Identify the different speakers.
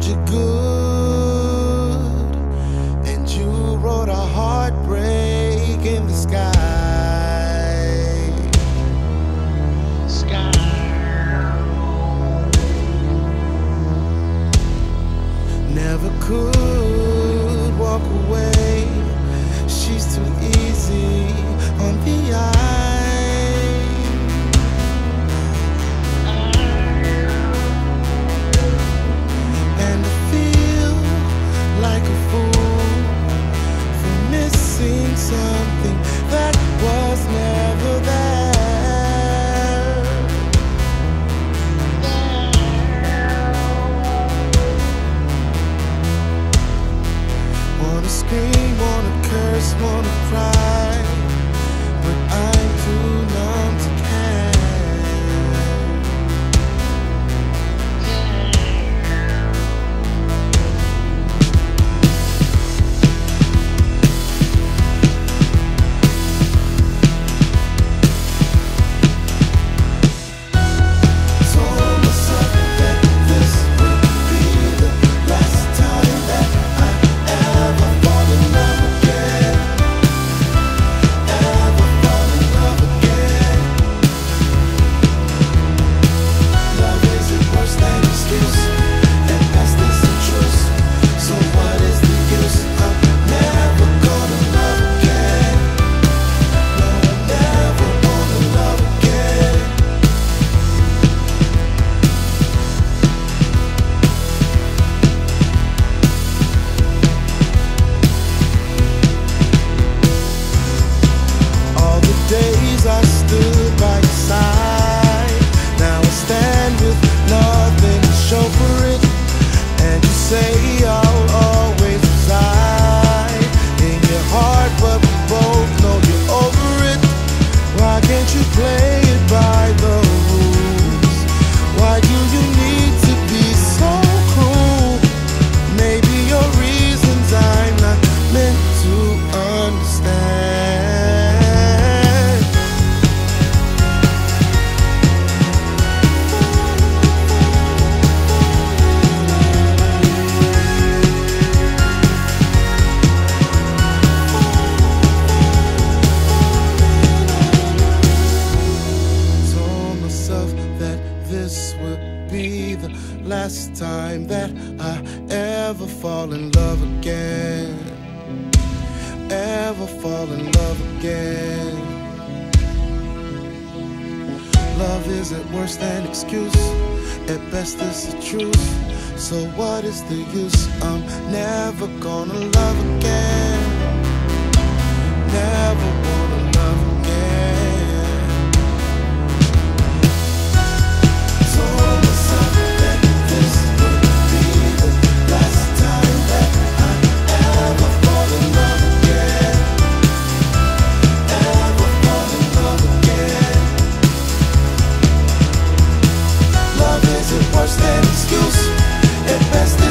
Speaker 1: such a good. gonna cry. would be the last time that I ever fall in love again. Ever fall in love again. Love isn't worse than excuse. At best, it's the truth. So what is the use? I'm never gonna love again. Never gonna. to watch that excuse. At best,